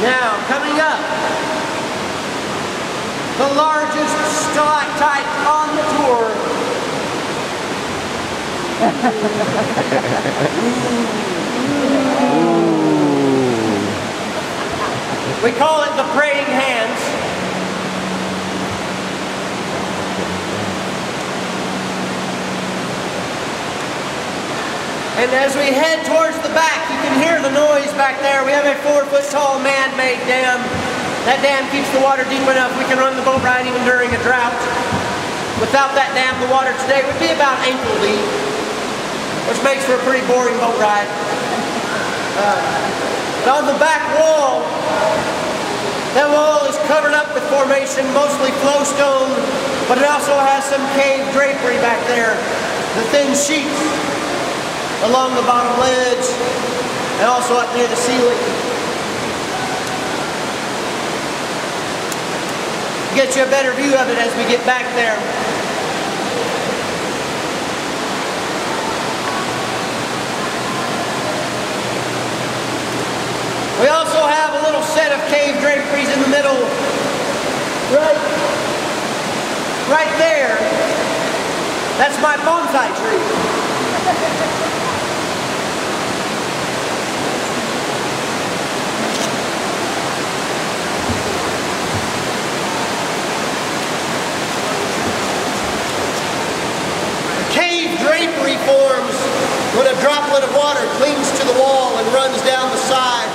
Now, coming up, the largest stalactite on the tour. we call it the praying hands. And as we head towards the back, you can hear the noise back there. We have a four foot tall man-made dam. That dam keeps the water deep enough we can run the boat ride even during a drought. Without that dam, the water today would be about ankle deep, which makes for a pretty boring boat ride. Uh, on the back wall, that wall is covered up with formation, mostly flowstone, but it also has some cave drapery back there. The thin sheets along the bottom ledge and also up near the ceiling. Get you a better view of it as we get back there. We also have a little set of cave draperies in the middle. Right, right there. That's my bonsai tree. drapery forms when a droplet of water clings to the wall and runs down the side,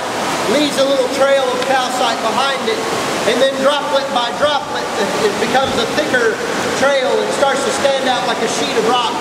leaves a little trail of calcite behind it, and then droplet by droplet, it becomes a thicker trail and starts to stand out like a sheet of rock